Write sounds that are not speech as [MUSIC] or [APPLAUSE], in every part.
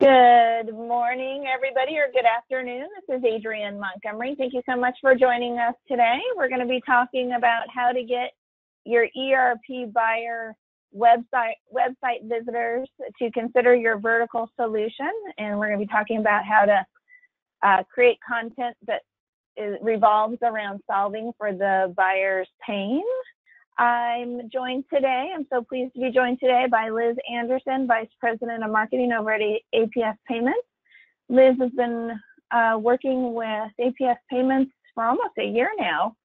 Good morning, everybody, or good afternoon. This is Adrienne Montgomery. Thank you so much for joining us today. We're going to be talking about how to get your ERP buyer website website visitors to consider your vertical solution, and we're going to be talking about how to uh, create content that is, revolves around solving for the buyer's pain. I'm joined today, I'm so pleased to be joined today by Liz Anderson, Vice President of Marketing over at APS Payments. Liz has been uh, working with APS Payments for almost a year now,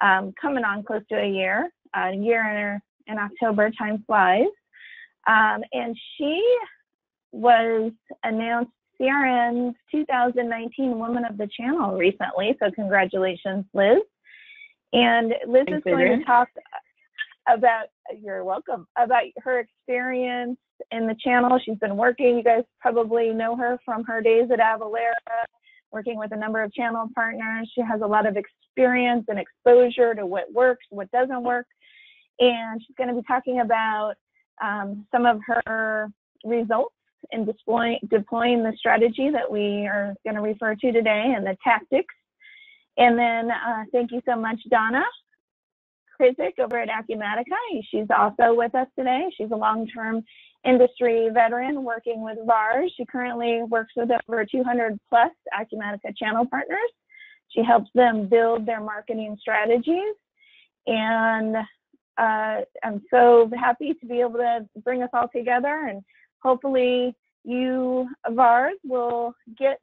um, coming on close to a year, a year in, in October, time flies. Um, and she was announced CRN's 2019 Woman of the Channel recently, so congratulations, Liz. And Liz Thanks, is going Adrienne. to talk about you're welcome about her experience in the channel. She's been working. You guys probably know her from her days at Avalara, working with a number of channel partners. She has a lot of experience and exposure to what works, what doesn't work, and she's going to be talking about um, some of her results in deploying, deploying the strategy that we are going to refer to today and the tactics. And then uh, thank you so much, Donna, Krizik over at Acumatica. She's also with us today. She's a long-term industry veteran working with VARs. She currently works with over 200 plus Acumatica channel partners. She helps them build their marketing strategies. And uh, I'm so happy to be able to bring us all together and hopefully you VARs will get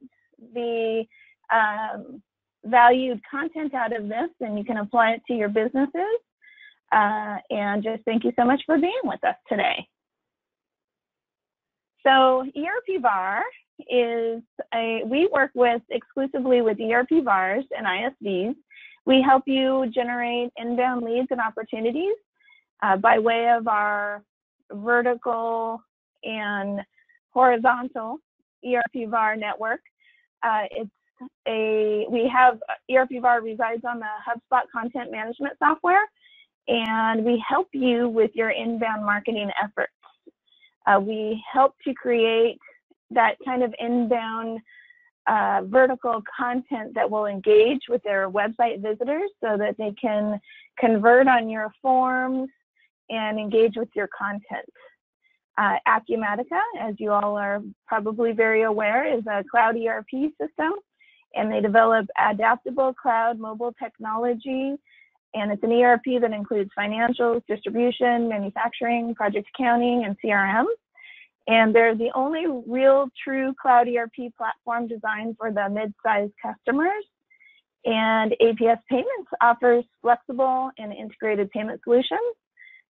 the um, valued content out of this and you can apply it to your businesses. Uh, and just thank you so much for being with us today. So ERP VAR is a, we work with exclusively with ERP VARs and ISVs. We help you generate inbound leads and opportunities uh, by way of our vertical and horizontal ERP VAR network. Uh, it's a we have ERP VAR resides on the HubSpot content management software, and we help you with your inbound marketing efforts. Uh, we help to create that kind of inbound uh, vertical content that will engage with their website visitors so that they can convert on your forms and engage with your content. Uh, Acumatica, as you all are probably very aware, is a cloud ERP system, and they develop adaptable cloud mobile technology. And it's an ERP that includes financials, distribution, manufacturing, project accounting, and CRM. And they're the only real true cloud ERP platform designed for the mid-sized customers. And APS Payments offers flexible and integrated payment solutions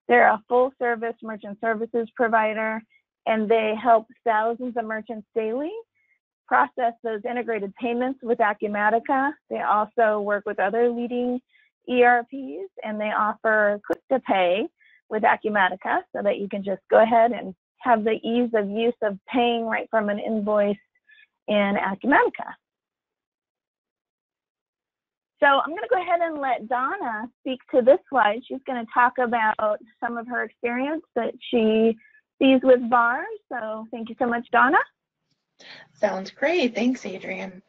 they're a full service merchant services provider and they help thousands of merchants daily process those integrated payments with Acumatica. They also work with other leading ERPs and they offer click to pay with Acumatica so that you can just go ahead and have the ease of use of paying right from an invoice in Acumatica. So I'm going to go ahead and let Donna speak to this slide. She's going to talk about some of her experience that she sees with VARs. So thank you so much, Donna. Sounds great. Thanks, Adrienne.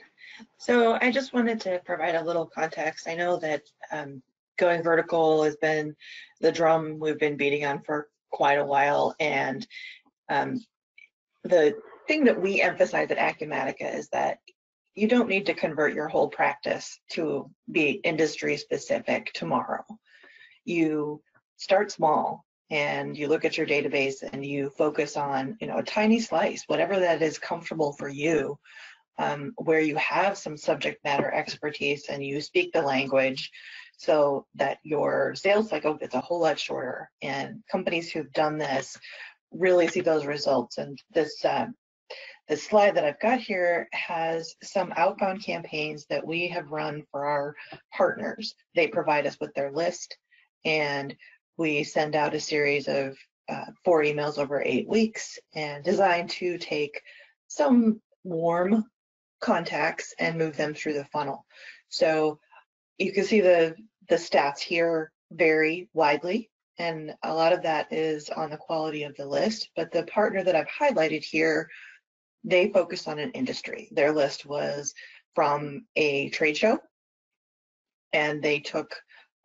So I just wanted to provide a little context. I know that um, going vertical has been the drum we've been beating on for quite a while. And um, the thing that we emphasize at Acumatica is that you don't need to convert your whole practice to be industry specific tomorrow. You start small and you look at your database and you focus on, you know, a tiny slice, whatever that is comfortable for you, um, where you have some subject matter expertise and you speak the language so that your sales cycle gets a whole lot shorter. And companies who've done this really see those results. And this uh, the slide that I've got here has some outbound campaigns that we have run for our partners. They provide us with their list and we send out a series of uh, four emails over eight weeks and designed to take some warm contacts and move them through the funnel. So you can see the, the stats here vary widely and a lot of that is on the quality of the list, but the partner that I've highlighted here they focused on an industry. Their list was from a trade show, and they took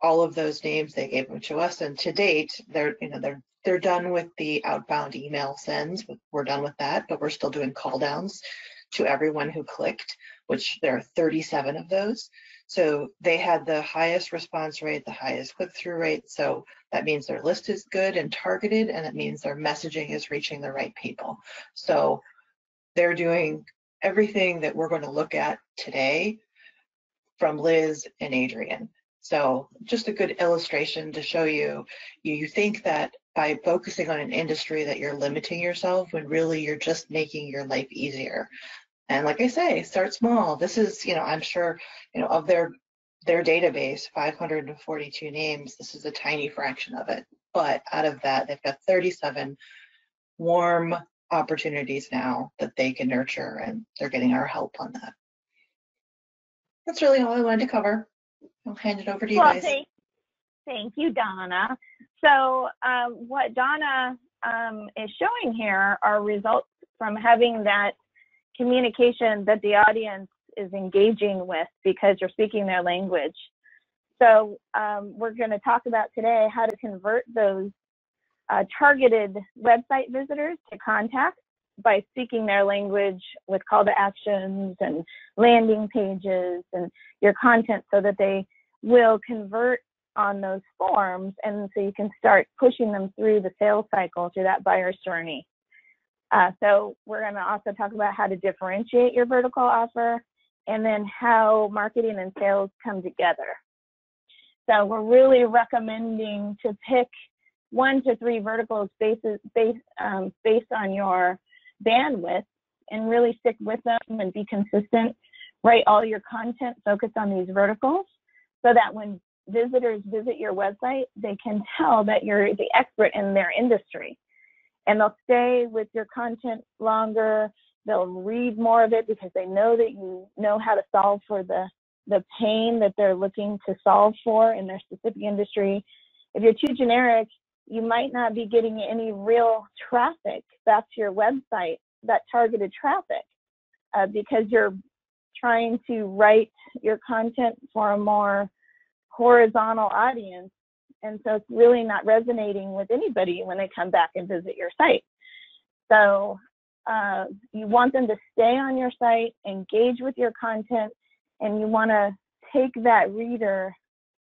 all of those names, they gave them to us, and to date, they're you know they're they're done with the outbound email sends. We're done with that, but we're still doing call downs to everyone who clicked, which there are 37 of those. So they had the highest response rate, the highest click-through rate. So that means their list is good and targeted, and it means their messaging is reaching the right people. So they're doing everything that we're going to look at today from Liz and Adrienne. So just a good illustration to show you, you think that by focusing on an industry that you're limiting yourself when really you're just making your life easier. And like I say, start small. This is, you know, I'm sure, you know, of their their database, 542 names, this is a tiny fraction of it. But out of that, they've got 37 warm opportunities now that they can nurture and they're getting our help on that. That's really all I wanted to cover. I'll hand it over to you well, guys. Thank, thank you, Donna. So um, what Donna um, is showing here are results from having that communication that the audience is engaging with because you're speaking their language. So um, we're going to talk about today how to convert those uh, targeted website visitors to contacts by speaking their language with call to actions and landing pages and your content so that they will convert on those forms and so you can start pushing them through the sales cycle through that buyer's journey. Uh, so we're going to also talk about how to differentiate your vertical offer and then how marketing and sales come together. So we're really recommending to pick one to three verticals based, based, um, based on your bandwidth and really stick with them and be consistent. Write all your content focused on these verticals so that when visitors visit your website, they can tell that you're the expert in their industry. And they'll stay with your content longer. They'll read more of it because they know that you know how to solve for the, the pain that they're looking to solve for in their specific industry. If you're too generic, you might not be getting any real traffic back to your website, that targeted traffic, uh, because you're trying to write your content for a more horizontal audience. And so it's really not resonating with anybody when they come back and visit your site. So uh, you want them to stay on your site, engage with your content, and you want to take that reader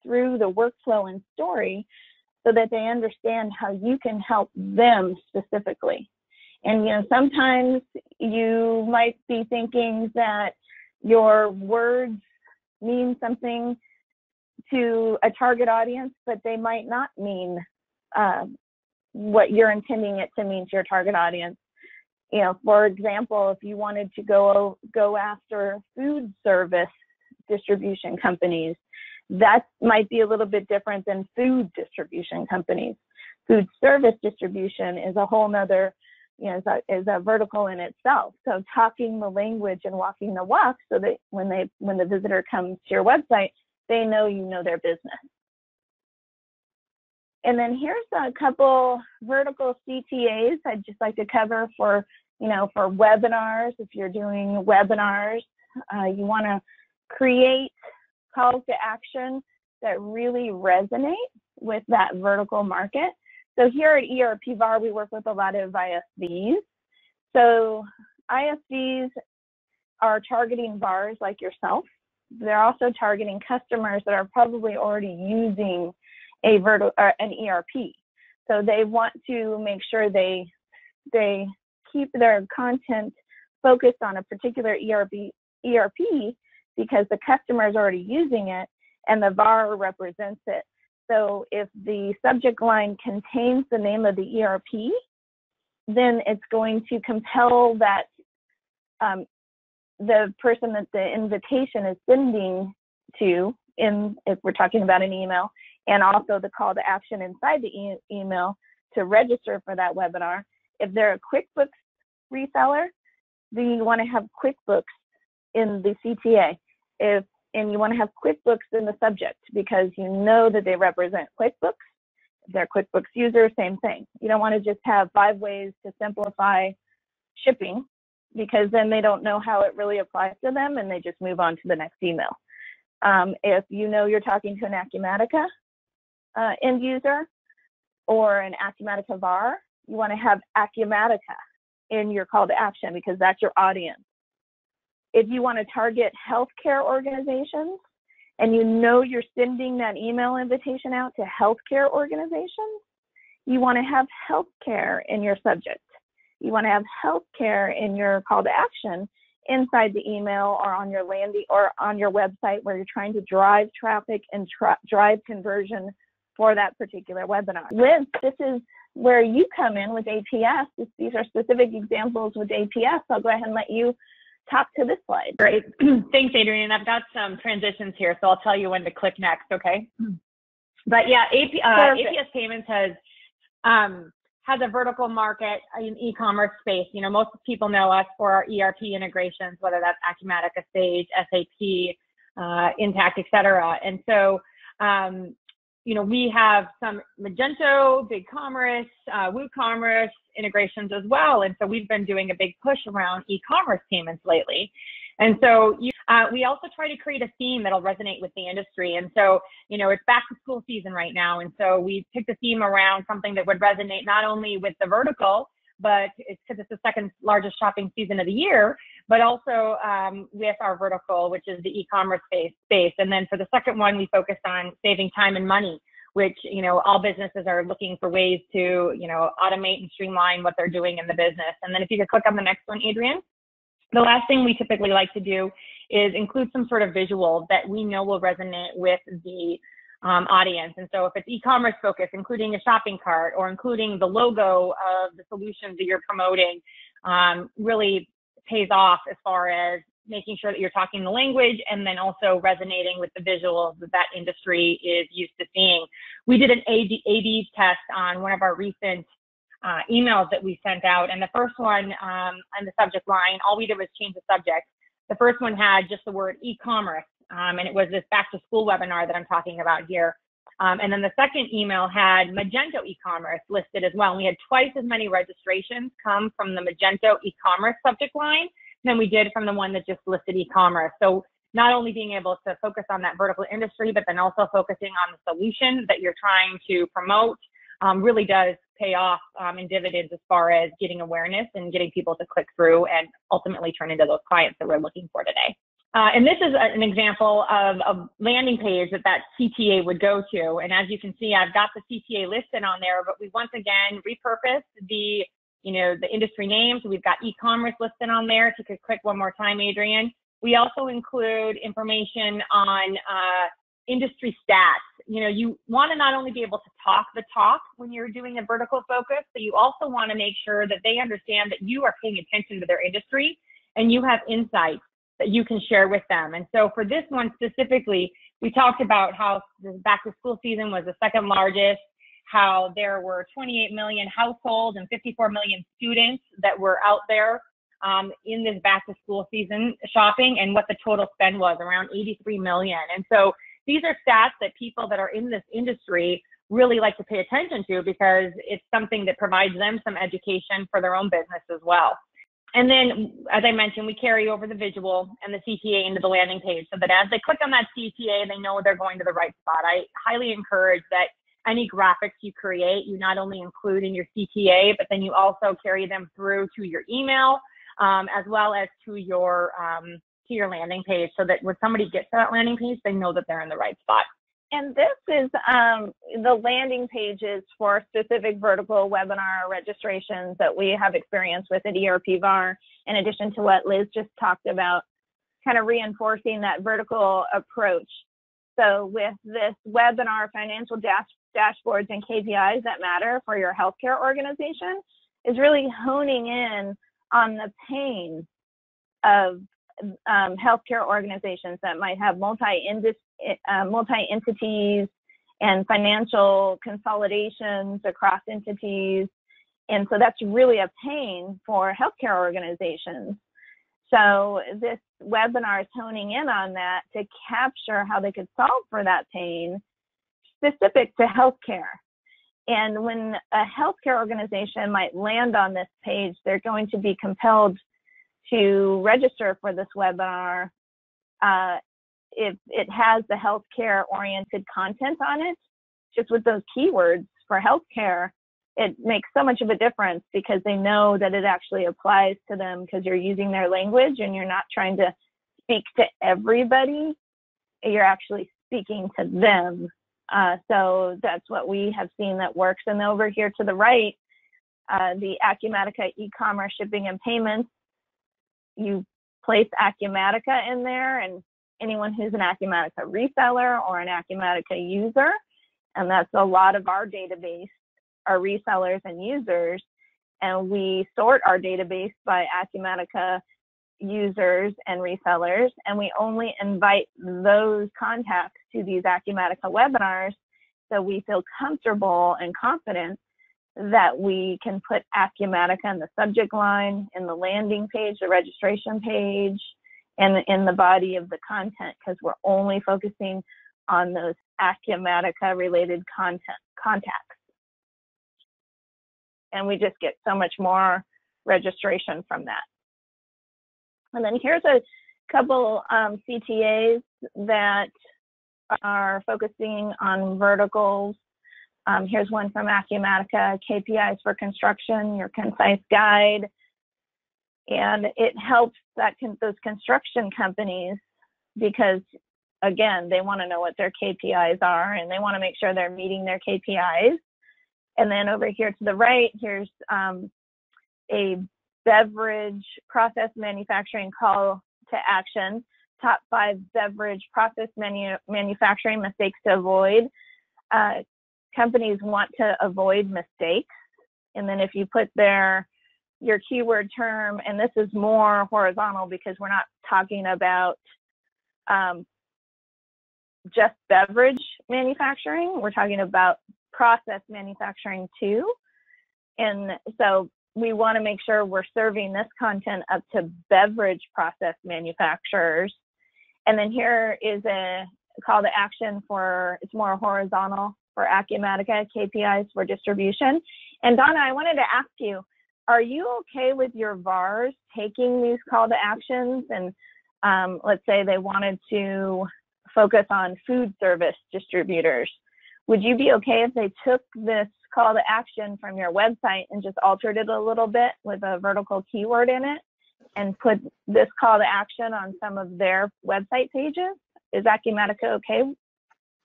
through the workflow and story so that they understand how you can help them specifically. And you know, sometimes you might be thinking that your words mean something to a target audience, but they might not mean uh, what you're intending it to mean to your target audience. You know, for example, if you wanted to go go after food service distribution companies, that might be a little bit different than food distribution companies. Food service distribution is a whole nother, you know, is a, is a vertical in itself. So talking the language and walking the walk so that when they when the visitor comes to your website, they know you know their business. And then here's a couple vertical CTAs I'd just like to cover for, you know, for webinars. If you're doing webinars, uh, you want to create calls to action that really resonate with that vertical market. So here at ERP VAR, we work with a lot of ISVs. So ISVs are targeting VARs like yourself they're also targeting customers that are probably already using a vertical uh, an ERP. So they want to make sure they they keep their content focused on a particular ERP ERP because the customer is already using it and the VAR represents it. So if the subject line contains the name of the ERP, then it's going to compel that um, the person that the invitation is sending to in if we're talking about an email and also the call to action inside the e email to register for that webinar if they're a quickbooks reseller then you want to have quickbooks in the cta if and you want to have quickbooks in the subject because you know that they represent quickbooks if they're quickbooks user same thing you don't want to just have five ways to simplify shipping because then they don't know how it really applies to them and they just move on to the next email. Um, if you know you're talking to an Acumatica uh, end user or an Acumatica VAR, you want to have Acumatica in your call to action because that's your audience. If you want to target healthcare organizations and you know you're sending that email invitation out to healthcare organizations, you want to have healthcare in your subject. You want to have healthcare in your call to action inside the email or on your landing or on your website where you're trying to drive traffic and tra- drive conversion for that particular webinar. Liz, this is where you come in with APS. These are specific examples with APS. I'll go ahead and let you talk to this slide. Great. [CLEARS THROAT] Thanks, Adrienne. I've got some transitions here, so I'll tell you when to click next, okay? But yeah, AP, uh, APS Payments has um, has a vertical market in e-commerce space. You know, most people know us for our ERP integrations, whether that's Acumatica, Sage, SAP, uh, Intacct, et cetera. And so um, you know, we have some Magento, BigCommerce, uh, WooCommerce integrations as well. And so we've been doing a big push around e-commerce payments lately. And so you, uh, we also try to create a theme that'll resonate with the industry. And so, you know, it's back to school season right now. And so we picked a theme around something that would resonate not only with the vertical, but it's because it's the second largest shopping season of the year, but also um, with our vertical, which is the e-commerce space, space. And then for the second one, we focused on saving time and money, which, you know, all businesses are looking for ways to, you know, automate and streamline what they're doing in the business. And then if you could click on the next one, Adrienne. The last thing we typically like to do is include some sort of visual that we know will resonate with the um, audience. And so if it's e-commerce focused, including a shopping cart or including the logo of the solutions that you're promoting, um, really pays off as far as making sure that you're talking the language and then also resonating with the visuals that that industry is used to seeing. We did an A/B test on one of our recent uh, emails that we sent out, and the first one um, on the subject line, all we did was change the subject. The first one had just the word e-commerce, um, and it was this back to school webinar that I'm talking about here. Um, and then the second email had Magento e-commerce listed as well. And we had twice as many registrations come from the Magento e-commerce subject line than we did from the one that just listed e-commerce. So not only being able to focus on that vertical industry, but then also focusing on the solution that you're trying to promote um, really does pay off um, in dividends as far as getting awareness and getting people to click through and ultimately turn into those clients that we're looking for today. Uh, and this is an example of a landing page that that CTA would go to. And as you can see, I've got the CTA listed on there, but we once again repurposed the, you know, the industry names. We've got e-commerce listed on there. If you could click one more time, Adrienne. We also include information on uh, industry stats. You know, you want to not only be able to talk the talk when you're doing a vertical focus, but you also want to make sure that they understand that you are paying attention to their industry and you have insights that you can share with them. And so for this one specifically, we talked about how the back to school season was the second largest, how there were 28 million households and 54 million students that were out there um, in this back to school season shopping and what the total spend was around 83 million. And so these are stats that people that are in this industry really like to pay attention to because it's something that provides them some education for their own business as well. And then, as I mentioned, we carry over the visual and the CTA into the landing page so that as they click on that CTA, they know they're going to the right spot. I highly encourage that any graphics you create, you not only include in your CTA, but then you also carry them through to your email, um, as well as to your um, to your landing page, so that when somebody gets to that landing page, they know that they're in the right spot. And this is um, the landing pages for specific vertical webinar registrations that we have experience with at ERP VAR, in addition to what Liz just talked about, kind of reinforcing that vertical approach. So with this webinar, financial dash dashboards and KPIs that matter for your healthcare organization is really honing in on the pain of um, healthcare organizations that might have multi uh, multi entities and financial consolidations across entities. And so that's really a pain for healthcare organizations. So this webinar is honing in on that to capture how they could solve for that pain specific to healthcare. And when a healthcare organization might land on this page, they're going to be compelled to register for this webinar, uh, if it has the healthcare oriented content on it, just with those keywords for healthcare, it makes so much of a difference because they know that it actually applies to them because you're using their language and you're not trying to speak to everybody. You're actually speaking to them. Uh, so that's what we have seen that works. And over here to the right, uh, the Acumatica e-commerce shipping and payments, you place Acumatica in there and anyone who's an Acumatica reseller or an Acumatica user, and that's a lot of our database, our resellers and users, and we sort our database by Acumatica users and resellers, and we only invite those contacts to these Acumatica webinars so we feel comfortable and confident that we can put Acumatica in the subject line, in the landing page, the registration page, and in the body of the content because we're only focusing on those Acumatica related content contacts. And we just get so much more registration from that. And then here's a couple um, CTAs that are focusing on verticals. Um, here's one from Acumatica, KPIs for construction, your concise guide. And it helps that con those construction companies because again, they want to know what their KPIs are and they want to make sure they're meeting their KPIs. And then over here to the right, here's um, a beverage process manufacturing call to action, top five beverage process manu manufacturing mistakes to avoid. Uh, companies want to avoid mistakes. And then if you put their your keyword term, and this is more horizontal because we're not talking about um, just beverage manufacturing. We're talking about process manufacturing too. And so we want to make sure we're serving this content up to beverage process manufacturers. And then here is a call to action for, it's more horizontal for Acumatica KPIs for distribution. And Donna, I wanted to ask you, are you okay with your VARs taking these call to actions and um, let's say they wanted to focus on food service distributors. Would you be okay if they took this call to action from your website and just altered it a little bit with a vertical keyword in it and put this call to action on some of their website pages? Is Acumatica okay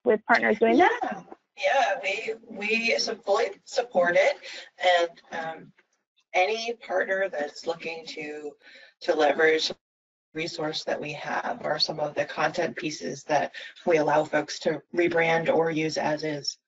with partners doing yeah. that? Yeah, we we fully support it, and um, any partner that's looking to to leverage resource that we have or some of the content pieces that we allow folks to rebrand or use as is.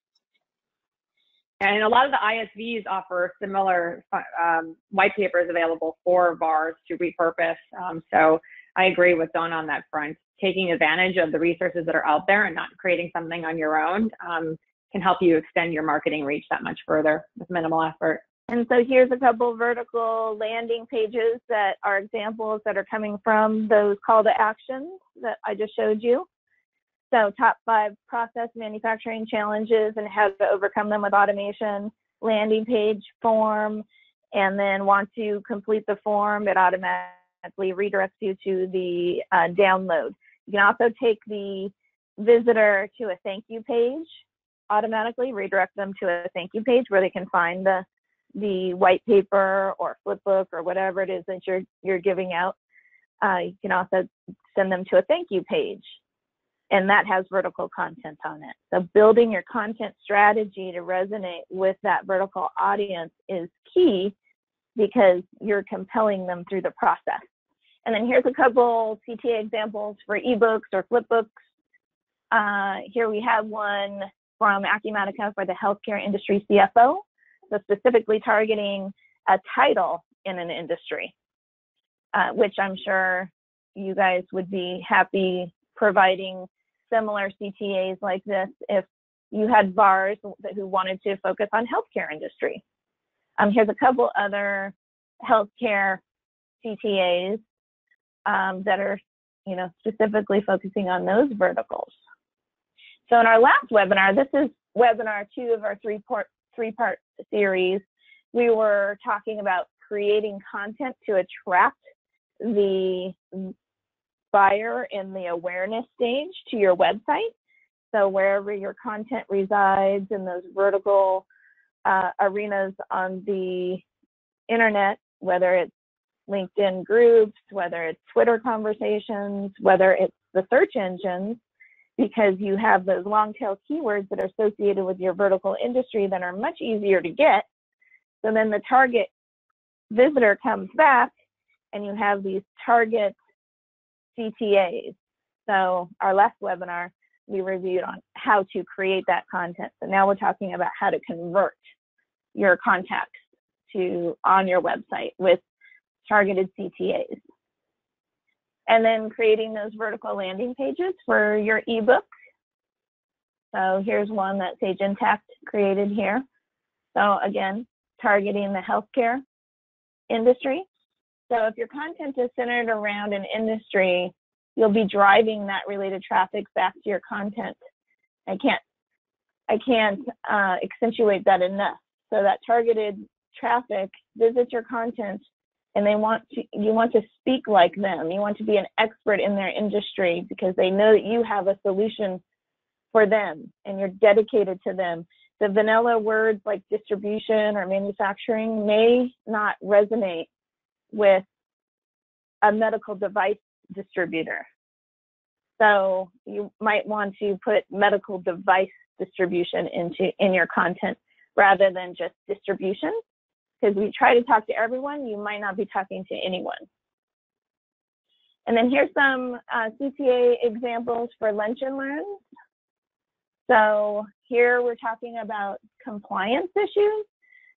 And a lot of the ISVs offer similar um, white papers available for VARs to repurpose. Um, so I agree with Don on that front. Taking advantage of the resources that are out there and not creating something on your own um, can help you extend your marketing reach that much further with minimal effort. And so here's a couple vertical landing pages that are examples that are coming from those call to actions that I just showed you. So top five process manufacturing challenges and how to overcome them with automation, landing page form, and then want to complete the form, it automatically redirects you to the uh, download. You can also take the visitor to a thank you page automatically, redirect them to a thank you page where they can find the the white paper or flip book or whatever it is that you're you're giving out. Uh, you can also send them to a thank you page, and that has vertical content on it. So building your content strategy to resonate with that vertical audience is key because you're compelling them through the process. And then here's a couple CTA examples for ebooks or flipbooks. Uh, here we have one from Acumatica for the healthcare industry CFO so specifically targeting a title in an industry, uh, which I'm sure you guys would be happy providing similar CTAs like this if you had VARs who wanted to focus on healthcare industry. Um, here's a couple other healthcare CTAs um, that are, you know, specifically focusing on those verticals. So in our last webinar, this is webinar two of our three part three part series, we were talking about creating content to attract the buyer in the awareness stage to your website. So wherever your content resides in those vertical uh, arenas on the internet, whether it's LinkedIn groups, whether it's Twitter conversations, whether it's the search engines, because you have those long tail keywords that are associated with your vertical industry that are much easier to get. So then the target visitor comes back and you have these target CTAs. So our last webinar, we reviewed on how to create that content. So now we're talking about how to convert your contacts to on your website with targeted CTAs. And then creating those vertical landing pages for your ebook. So here's one that Sage Intacct created here. So again, targeting the healthcare industry. So if your content is centered around an industry, you'll be driving that related traffic back to your content. I can't, I can't uh, accentuate that enough. So that targeted traffic visits your content and they want to, you want to speak like them. You want to be an expert in their industry because they know that you have a solution for them and you're dedicated to them. The vanilla words like distribution or manufacturing may not resonate with a medical device distributor. So you might want to put medical device distribution into in your content rather than just distribution because we try to talk to everyone, you might not be talking to anyone. And then here's some uh, CTA examples for lunch and learns. So here we're talking about compliance issues.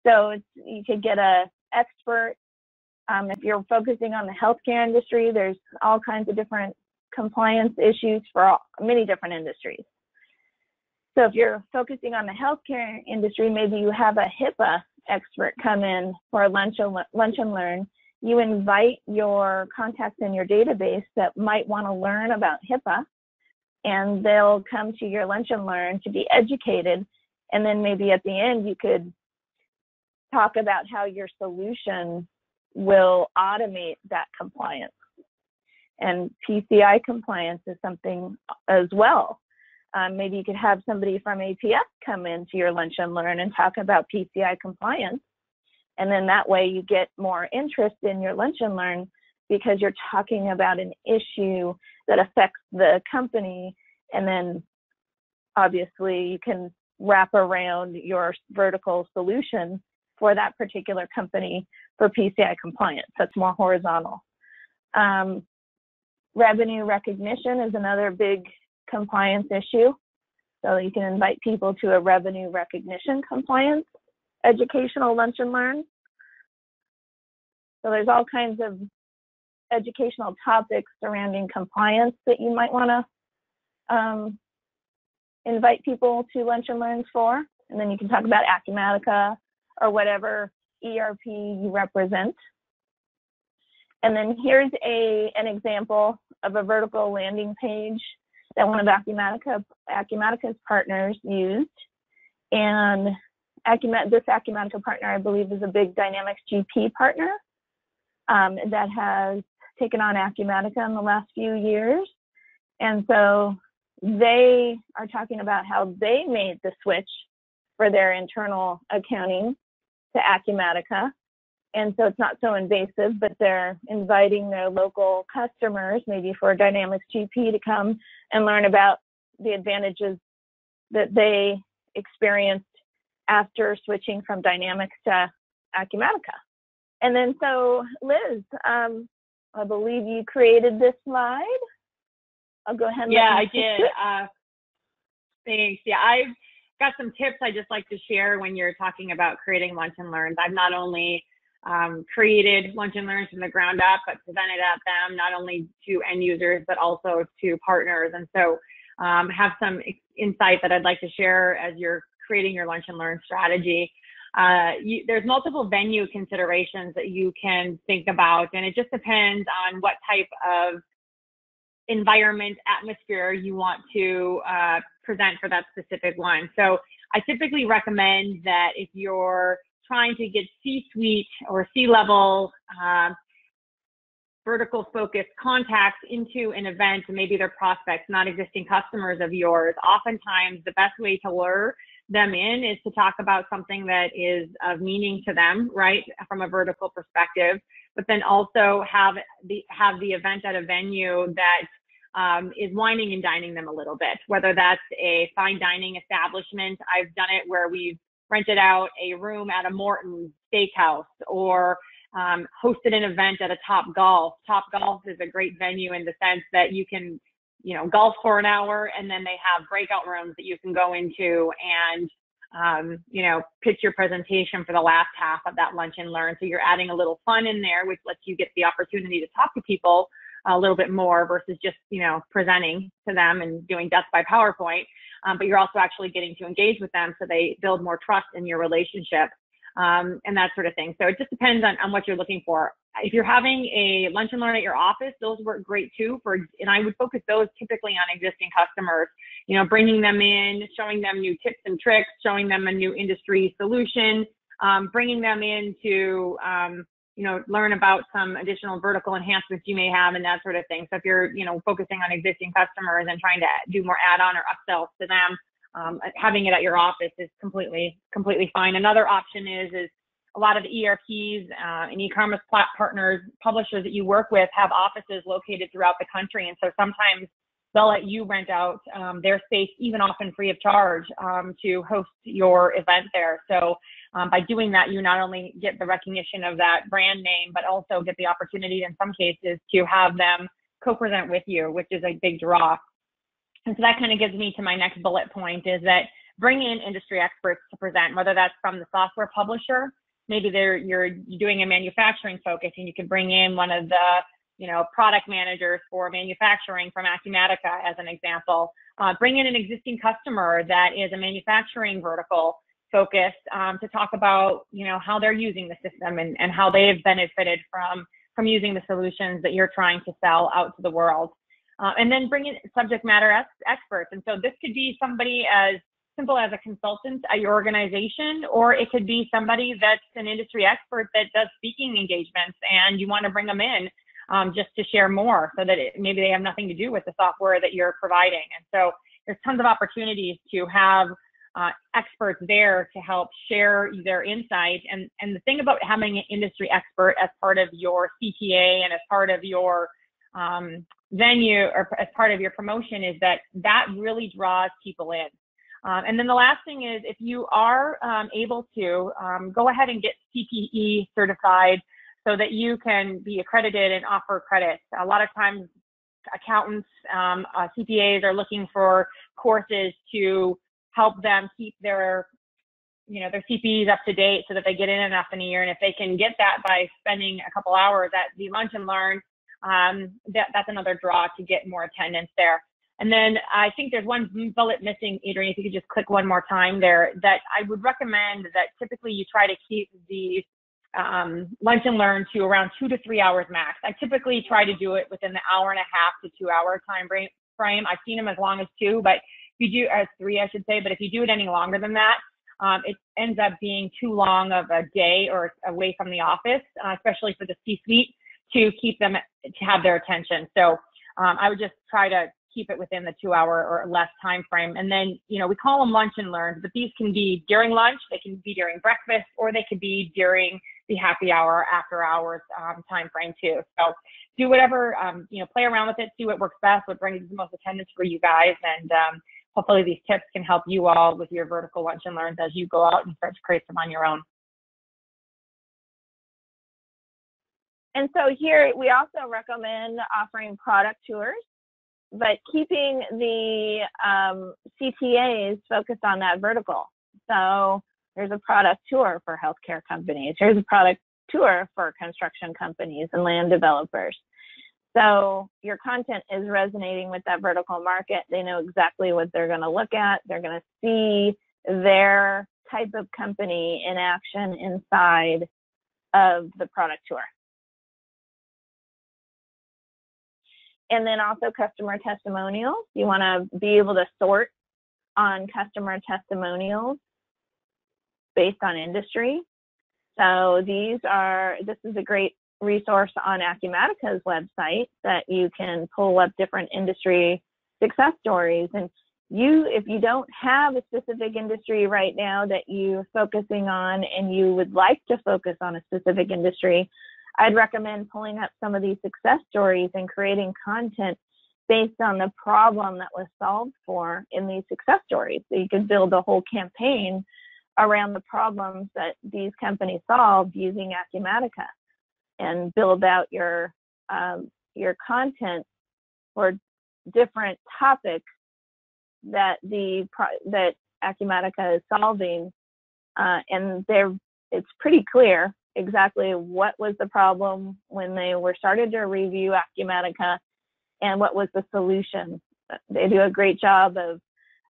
So you could get a expert. Um, if you're focusing on the healthcare industry, there's all kinds of different compliance issues for all, many different industries. So if you're focusing on the healthcare industry, maybe you have a HIPAA expert come in for lunch and, lunch and learn. You invite your contacts in your database that might want to learn about HIPAA, and they'll come to your lunch and learn to be educated. And then maybe at the end, you could talk about how your solution will automate that compliance. And PCI compliance is something as well um, maybe you could have somebody from APS come into your lunch and learn and talk about PCI compliance. And then that way you get more interest in your lunch and learn because you're talking about an issue that affects the company. And then obviously you can wrap around your vertical solution for that particular company for PCI compliance. That's more horizontal. Um, revenue recognition is another big compliance issue. So you can invite people to a revenue recognition compliance educational lunch and learn. So there's all kinds of educational topics surrounding compliance that you might want to um, invite people to lunch and learns for. And then you can talk about Acumatica or whatever ERP you represent. And then here's a, an example of a vertical landing page that one of Acumatica, Acumatica's partners used. And Acumat, this Acumatica partner, I believe, is a big Dynamics GP partner um, that has taken on Acumatica in the last few years. And so they are talking about how they made the switch for their internal accounting to Acumatica and so it's not so invasive, but they're inviting their local customers, maybe for Dynamics GP, to come and learn about the advantages that they experienced after switching from Dynamics to Acumatica. And then so Liz, um, I believe you created this slide. I'll go ahead and Yeah, I did. [LAUGHS] Uh, thanks. Yeah, I've got some tips I just like to share when you're talking about creating lunch and learns. I've not only um, created lunch and learns from the ground up, but presented at them not only to end users but also to partners. And so, um, have some insight that I'd like to share as you're creating your lunch and learn strategy. Uh, you, there's multiple venue considerations that you can think about, and it just depends on what type of environment atmosphere you want to uh, present for that specific one. So I typically recommend that if you're trying to get C-suite or C-level um, vertical focused contacts into an event, maybe they're prospects, not existing customers of yours, oftentimes the best way to lure them in is to talk about something that is of meaning to them, right, from a vertical perspective, but then also have the have the event at a venue that um, is wining and dining them a little bit, whether that's a fine dining establishment. I've done it where we've rented out a room at a Morton steakhouse or um, hosted an event at a Top Golf. Top Golf is a great venue in the sense that you can, you know, golf for an hour and then they have breakout rooms that you can go into and, um, you know, pitch your presentation for the last half of that lunch and learn. So you're adding a little fun in there, which lets you get the opportunity to talk to people a little bit more versus just, you know, presenting to them and doing death by PowerPoint. Um, but you're also actually getting to engage with them so they build more trust in your relationship um, and that sort of thing. So it just depends on, on what you're looking for. If you're having a lunch and learn at your office, those work great too. For and I would focus those typically on existing customers. You know, bringing them in, showing them new tips and tricks, showing them a new industry solution, um, bringing them in to um, you know learn about some additional vertical enhancements you may have and that sort of thing. So if you're you know focusing on existing customers and trying to do more add-on or upsells to them, um, having it at your office is completely completely fine. Another option is is a lot of ERPs uh, and e-commerce plat partners, publishers that you work with have offices located throughout the country, and so sometimes they'll let you rent out um, their space, even often free of charge, um, to host your event there. So um, by doing that, you not only get the recognition of that brand name, but also get the opportunity in some cases to have them co-present with you, which is a big draw. And so that kind of gives me to my next bullet point is that bring in industry experts to present, whether that's from the software publisher, maybe they're you're doing a manufacturing focus and you can bring in one of the you know product managers for manufacturing from Acumatica as an example. Uh, bring in an existing customer that is a manufacturing vertical focus um, to talk about you know how they're using the system and, and how they've benefited from from using the solutions that you're trying to sell out to the world. Uh, and then bring in subject matter experts. And so this could be somebody as simple as a consultant at your organization, or it could be somebody that's an industry expert that does speaking engagements and you want to bring them in um, just to share more so that it, maybe they have nothing to do with the software that you're providing. And so there's tons of opportunities to have uh, experts there to help share their insight. And, and the thing about having an industry expert as part of your CTA and as part of your um, venue or as part of your promotion is that that really draws people in. Um, and then the last thing is if you are um, able to um, go ahead and get CPE certified so that you can be accredited and offer credits. A lot of times accountants, um, uh, CPAs are looking for courses to help them keep their you know their CPEs up to date so that they get in enough in a year and if they can get that by spending a couple hours at the lunch and learn um, that, that's another draw to get more attendance there. And then I think there's one bullet missing, Adrienne, if you could just click one more time there, that I would recommend that typically you try to keep the um, lunch and learn to around two to three hours max. I typically try to do it within the hour and a half to two hour time frame. I've seen them as long as two, but if you do as three, I should say, but if you do it any longer than that, um, it ends up being too long of a day or away from the office, uh, especially for the C-suite to keep them to have their attention. So um, I would just try to keep it within the two hour or less time frame. And then, you know, we call them lunch and learns, but these can be during lunch, they can be during breakfast, or they could be during the happy hour after hours um, time frame too. So do whatever, um, you know, play around with it, see what works best, what brings the most attendance for you guys. And um, hopefully these tips can help you all with your vertical lunch and learns as you go out and start to create them on your own. And so here we also recommend offering product tours, but keeping the um, CTAs focused on that vertical. So there's a product tour for healthcare companies. There's a product tour for construction companies and land developers. So your content is resonating with that vertical market. They know exactly what they're going to look at. They're going to see their type of company in action inside of the product tour. And then also customer testimonials. You want to be able to sort on customer testimonials based on industry. So these are, this is a great resource on Acumatica's website that you can pull up different industry success stories. And you, if you don't have a specific industry right now that you're focusing on and you would like to focus on a specific industry, I'd recommend pulling up some of these success stories and creating content based on the problem that was solved for in these success stories. So you could build a whole campaign around the problems that these companies solved using Acumatica and build out your um, your content for different topics that the that Acumatica is solving, uh, and they're it's pretty clear exactly what was the problem when they were started to review Acumatica and what was the solution. They do a great job of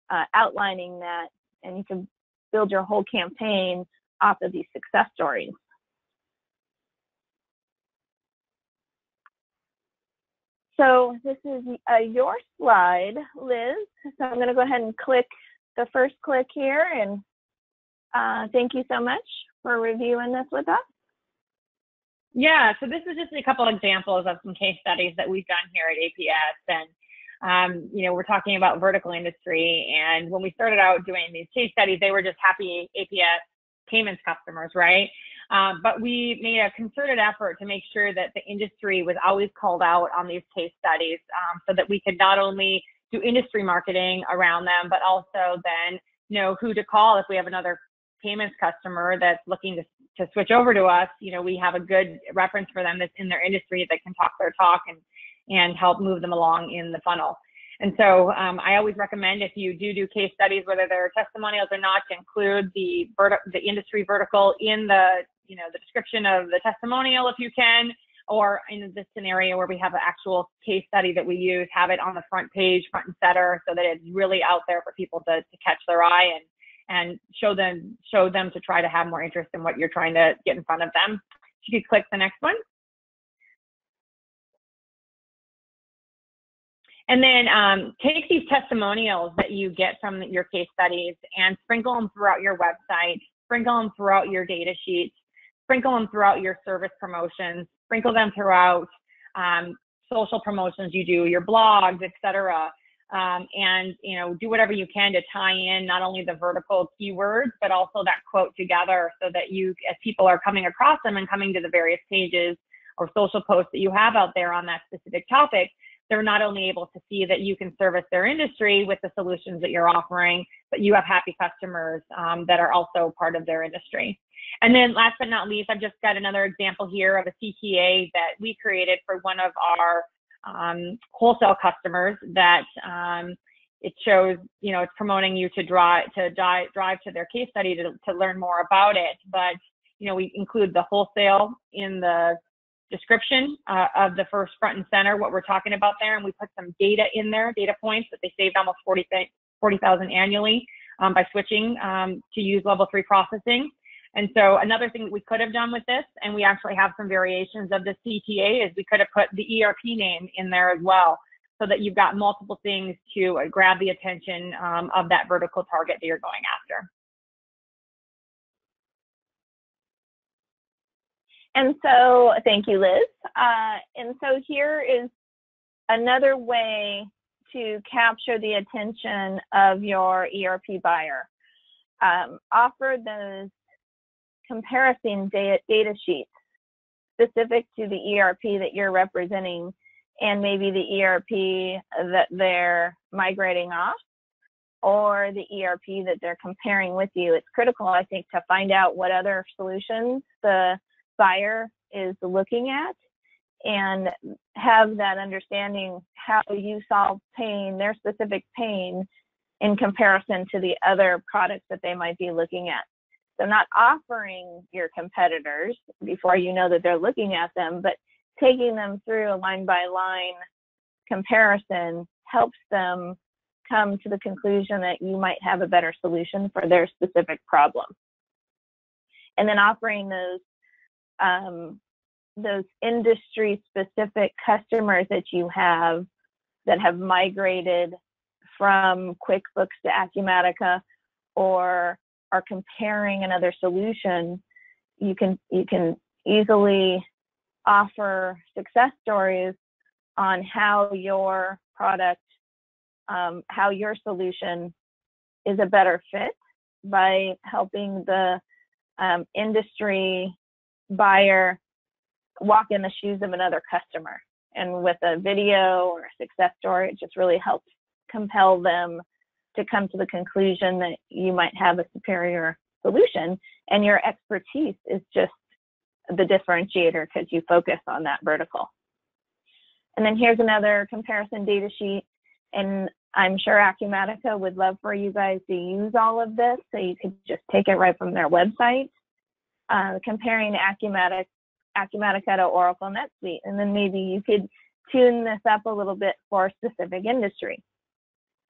uh, outlining that, and you can build your whole campaign off of these success stories. So this is uh, your slide, Liz. So I'm going to go ahead and click the first click here and uh, thank you so much for reviewing this with us. Yeah, so this is just a couple examples of some case studies that we've done here at APS. And, um, you know, we're talking about vertical industry. And when we started out doing these case studies, they were just happy APS payments customers, right? Um, but we made a concerted effort to make sure that the industry was always called out on these case studies um, so that we could not only do industry marketing around them, but also then know who to call if we have another payments customer that's looking to, to switch over to us. You know, we have a good reference for them that's in their industry that can talk their talk and, and help move them along in the funnel. And so um, I always recommend if you do do case studies, whether they're testimonials or not, to include the the industry vertical in the you know, the description of the testimonial if you can, or in this scenario where we have an actual case study that we use, have it on the front page, front and center, so that it's really out there for people to, to catch their eye and and show them show them to try to have more interest in what you're trying to get in front of them. You could click the next one. And then um, take these testimonials that you get from your case studies and sprinkle them throughout your website, sprinkle them throughout your data sheets, sprinkle them throughout your service promotions, sprinkle them throughout um, social promotions you do, your blogs, etc. Um, and you know, do whatever you can to tie in not only the vertical keywords, but also that quote together, so that you, as people are coming across them and coming to the various pages or social posts that you have out there on that specific topic, they're not only able to see that you can service their industry with the solutions that you're offering, but you have happy customers um, that are also part of their industry. And then last but not least, I've just got another example here of a CTA that we created for one of our um, wholesale customers that um, it shows, you know, it's promoting you to drive to drive, drive to their case study to, to learn more about it. But, you know, we include the wholesale in the description uh, of the first front and center, what we're talking about there. And we put some data in there, data points that they saved almost 40,000 40, annually um, by switching um, to use level three processing. And so another thing that we could have done with this, and we actually have some variations of the CTA, is we could have put the ERP name in there as well, so that you've got multiple things to uh, grab the attention um, of that vertical target that you're going after. And so, thank you, Liz. Uh, and so here is another way to capture the attention of your ERP buyer. Um, offer those comparison data, data sheets specific to the ERP that you're representing and maybe the ERP that they're migrating off or the ERP that they're comparing with you. It's critical, I think, to find out what other solutions the buyer is looking at and have that understanding how you solve pain, their specific pain, in comparison to the other products that they might be looking at. So not offering your competitors before you know that they're looking at them, but taking them through a line by line comparison helps them come to the conclusion that you might have a better solution for their specific problem. And then offering those um, those industry specific customers that you have that have migrated from QuickBooks to Acumatica or are comparing another solution, you can you can easily offer success stories on how your product, um, how your solution is a better fit by helping the um, industry buyer walk in the shoes of another customer. And with a video or a success story, it just really helps compel them to come to the conclusion that you might have a superior solution and your expertise is just the differentiator because you focus on that vertical. And then here's another comparison data sheet. And I'm sure Acumatica would love for you guys to use all of this so you could just take it right from their website. Uh, comparing Acumatica, Acumatica to Oracle NetSuite. And then maybe you could tune this up a little bit for specific industry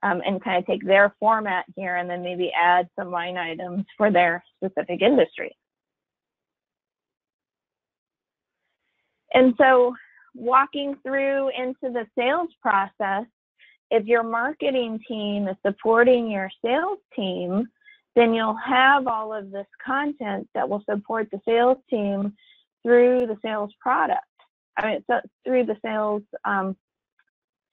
um, and kind of take their format here and then maybe add some line items for their specific industry. And so walking through into the sales process, if your marketing team is supporting your sales team, then you'll have all of this content that will support the sales team through the sales product. I mean, so through the sales um,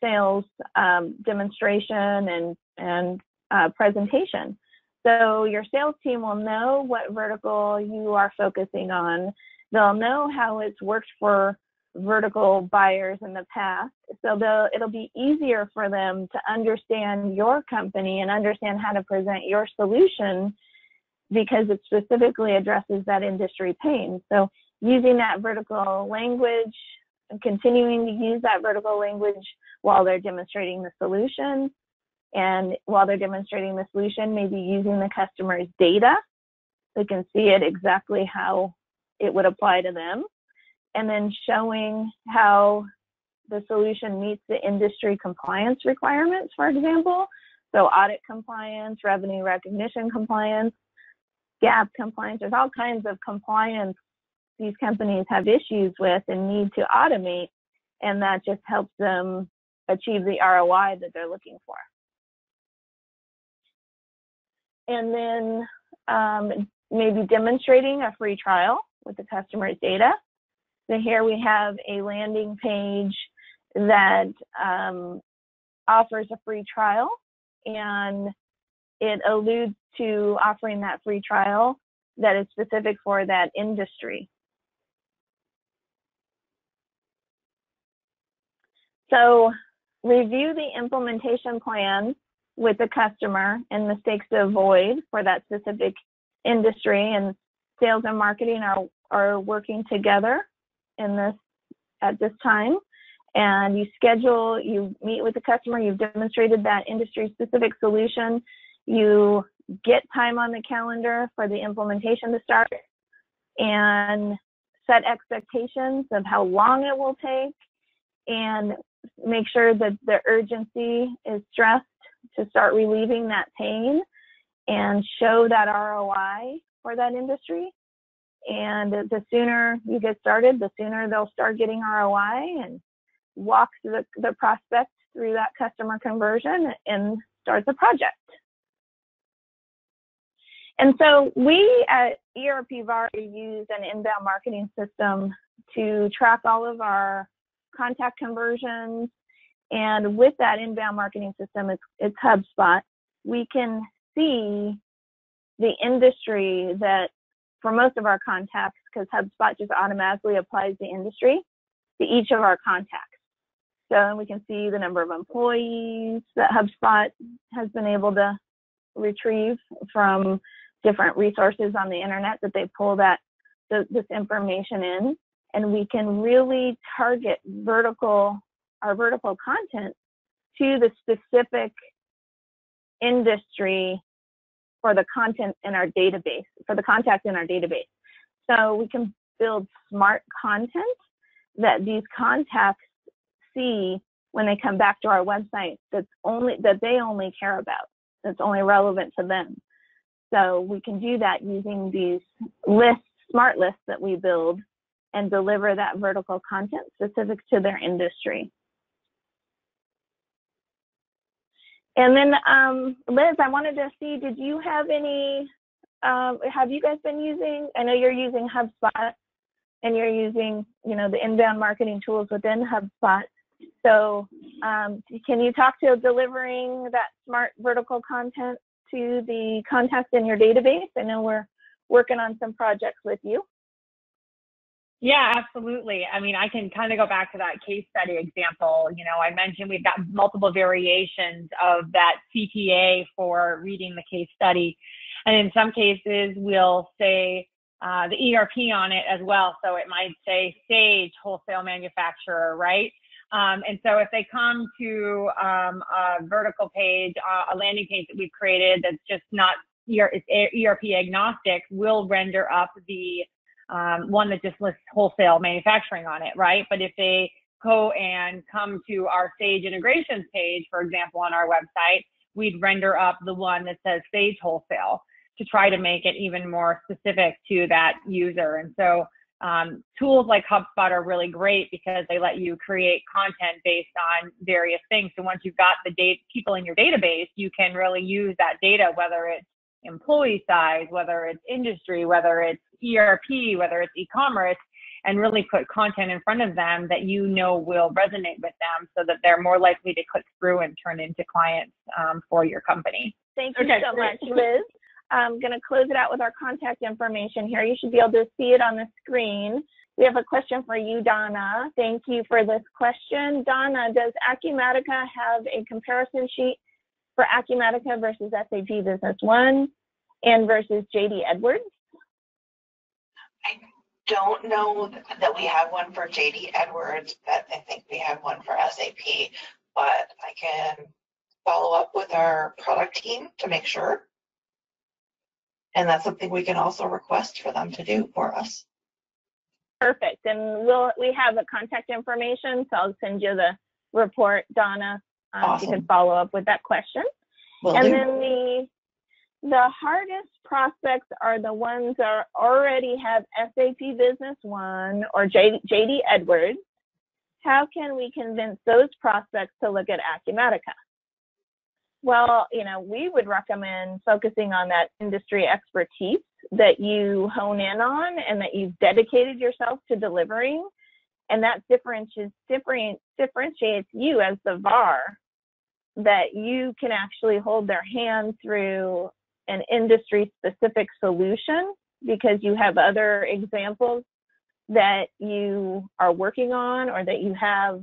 sales um, demonstration and and uh, presentation. So your sales team will know what vertical you are focusing on. They'll know how it's worked for vertical buyers in the past. So it'll be easier for them to understand your company and understand how to present your solution because it specifically addresses that industry pain. So using that vertical language and continuing to use that vertical language while they're demonstrating the solution. And while they're demonstrating the solution, maybe using the customer's data. They can see it exactly how it would apply to them and then showing how the solution meets the industry compliance requirements, for example. So audit compliance, revenue recognition compliance, GAAP compliance. There's all kinds of compliance these companies have issues with and need to automate, and that just helps them achieve the ROI that they're looking for. And then um, maybe demonstrating a free trial with the customer's data. So here we have a landing page that um, offers a free trial and it alludes to offering that free trial that is specific for that industry. So review the implementation plan with the customer and mistakes to avoid for that specific industry and sales and marketing are, are working together in this at this time and you schedule you meet with the customer you've demonstrated that industry specific solution you get time on the calendar for the implementation to start and set expectations of how long it will take and make sure that the urgency is stressed to start relieving that pain and show that ROI for that industry. And the sooner you get started, the sooner they'll start getting ROI and walk the, the prospect through that customer conversion and start the project. And so we at ERP VAR use an inbound marketing system to track all of our contact conversions. And with that inbound marketing system, it's, it's HubSpot. We can see the industry that for most of our contacts, because HubSpot just automatically applies the industry to each of our contacts. So we can see the number of employees that HubSpot has been able to retrieve from different resources on the internet that they pull that this information in and we can really target vertical our vertical content to the specific industry for the content in our database for the contact in our database so we can build smart content that these contacts see when they come back to our website that's only that they only care about that's only relevant to them so we can do that using these lists smart lists that we build and deliver that vertical content specific to their industry. And then, um, Liz, I wanted to see, did you have any, uh, have you guys been using, I know you're using HubSpot. and you're using, you know, the inbound marketing tools within HubSpot. So um, can you talk to delivering that smart vertical content to the contacts in your database? I know we're working on some projects with you. Yeah, absolutely. I mean, I can kind of go back to that case study example. You know, I mentioned we've got multiple variations of that CTA for reading the case study. And in some cases, we'll say uh, the ERP on it as well. So it might say Sage wholesale manufacturer, right? Um, and so if they come to um, a vertical page, uh, a landing page that we've created that's just not ERP agnostic, we'll render up the um, one that just lists wholesale manufacturing on it, right? But if they go and come to our Sage integrations page, for example, on our website, we'd render up the one that says Sage wholesale to try to make it even more specific to that user. And so um, tools like HubSpot are really great because they let you create content based on various things. So once you've got the people in your database, you can really use that data, whether it's employee size, whether it's industry, whether it's ERP, whether it's e-commerce, and really put content in front of them that you know will resonate with them so that they're more likely to click through and turn into clients um, for your company. Thank you okay, so great. much, Liz. I'm going to close it out with our contact information here. You should be able to see it on the screen. We have a question for you, Donna. Thank you for this question. Donna, does Acumatica have a comparison sheet for Acumatica versus SAP Business One and versus JD Edwards? I don't know that we have one for JD Edwards, but I think we have one for SAP. But I can follow up with our product team to make sure. And that's something we can also request for them to do for us. Perfect. And we'll we have the contact information, so I'll send you the report, Donna. Um, awesome. You can follow up with that question. Will and then the the hardest prospects are the ones that already have SAP Business One or JD Edwards. How can we convince those prospects to look at Acumatica? Well, you know, we would recommend focusing on that industry expertise that you hone in on and that you've dedicated yourself to delivering. And that differentiates, differentiates you as the VAR that you can actually hold their hand through an industry specific solution because you have other examples that you are working on or that you have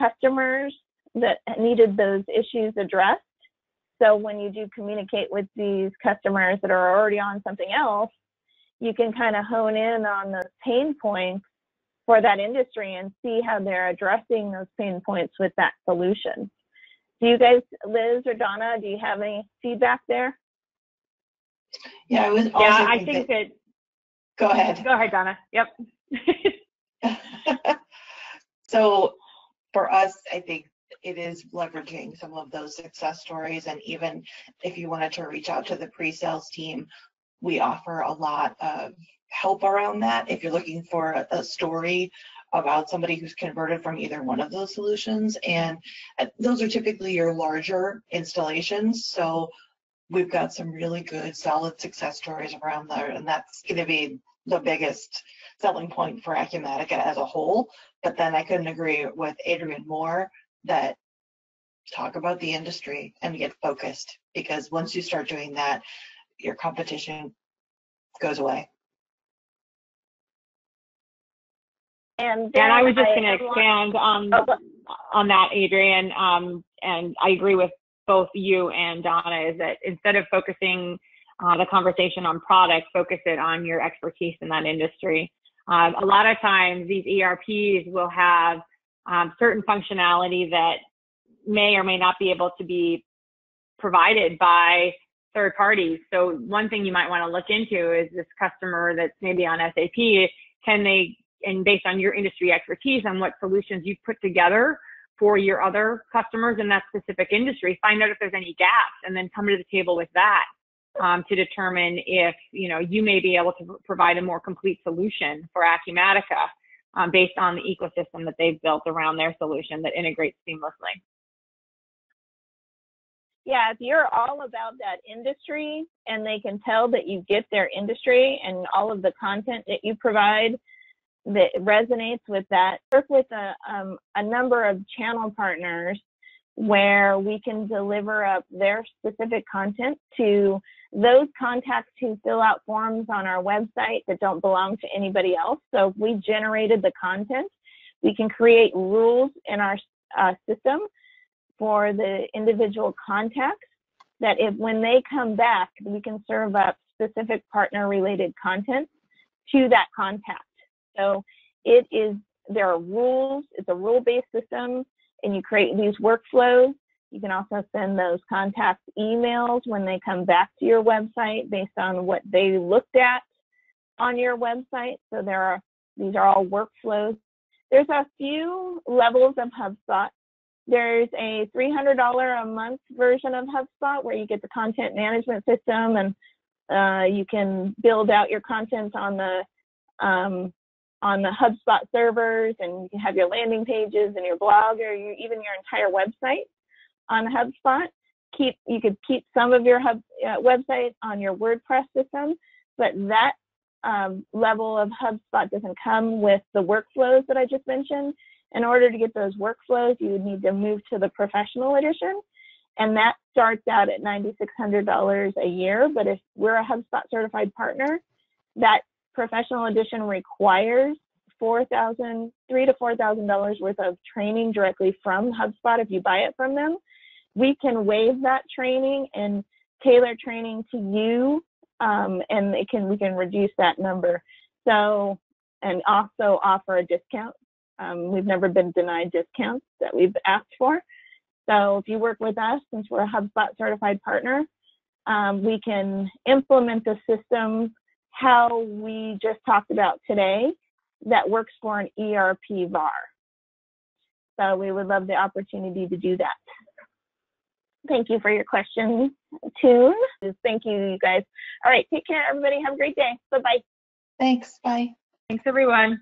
customers that needed those issues addressed so when you do communicate with these customers that are already on something else, you can kind of hone in on those pain points for that industry and see how they're addressing those pain points with that solution. Do you guys, Liz or Donna, do you have any feedback there? Yeah, I was. yeah, I think that, that. Go ahead. Go ahead, Donna. Yep. [LAUGHS] so for us, I think it is leveraging some of those success stories. And even if you wanted to reach out to the pre-sales team, we offer a lot of help around that. If you're looking for a, a story about somebody who's converted from either one of those solutions, and uh, those are typically your larger installations. So we've got some really good, solid success stories around there, and that's going to be the biggest selling point for Acumatica as a whole. But then I couldn't agree with Adrienne more that talk about the industry and get focused because once you start doing that, your competition goes away. And, and I was just going to expand on oh, on that, Adrienne. Um, and I agree with both you and Donna. Is that instead of focusing uh, the conversation on product, focus it on your expertise in that industry. Um, a lot of times, these ERPs will have um, certain functionality that may or may not be able to be provided by third parties. So one thing you might want to look into is this customer that's maybe on SAP, can they, and based on your industry expertise and what solutions you've put together for your other customers in that specific industry, find out if there's any gaps and then come to the table with that um, to determine if, you know, you may be able to provide a more complete solution for Acumatica um, based on the ecosystem that they've built around their solution that integrates seamlessly. Yeah, if you're all about that industry and they can tell that you get their industry and all of the content that you provide, that resonates with that. Work with a, um, a number of channel partners where we can deliver up their specific content to those contacts who fill out forms on our website that don't belong to anybody else. So if we generated the content, we can create rules in our uh, system for the individual contacts that if when they come back, we can serve up specific partner related content to that contact. So it is, there are rules, it's a rule based system, and you create these workflows. You can also send those contact emails when they come back to your website based on what they looked at on your website. So there are, these are all workflows. There's a few levels of HubSpot. There's a $300 a month version of HubSpot where you get the content management system and uh, you can build out your content on the um, on the HubSpot servers, and you can have your landing pages and your blog, or even your entire website on HubSpot. Keep you could keep some of your hub uh, website on your WordPress system, but that um, level of HubSpot doesn't come with the workflows that I just mentioned. In order to get those workflows, you would need to move to the professional edition, and that starts out at $9,600 a year. But if we're a HubSpot certified partner, that professional edition requires four thousand, three to four thousand dollars worth of training directly from HubSpot if you buy it from them. We can waive that training and tailor training to you, um, and it can we can reduce that number. So, and also offer a discount. Um, we've never been denied discounts that we've asked for. So if you work with us, since we're a HubSpot certified partner, um, we can implement the system how we just talked about today that works for an ERP VAR. So we would love the opportunity to do that. Thank you for your question, Tune. Thank you, you guys. All right, take care, everybody. Have a great day. Bye-bye. Thanks. Bye. Thanks, everyone.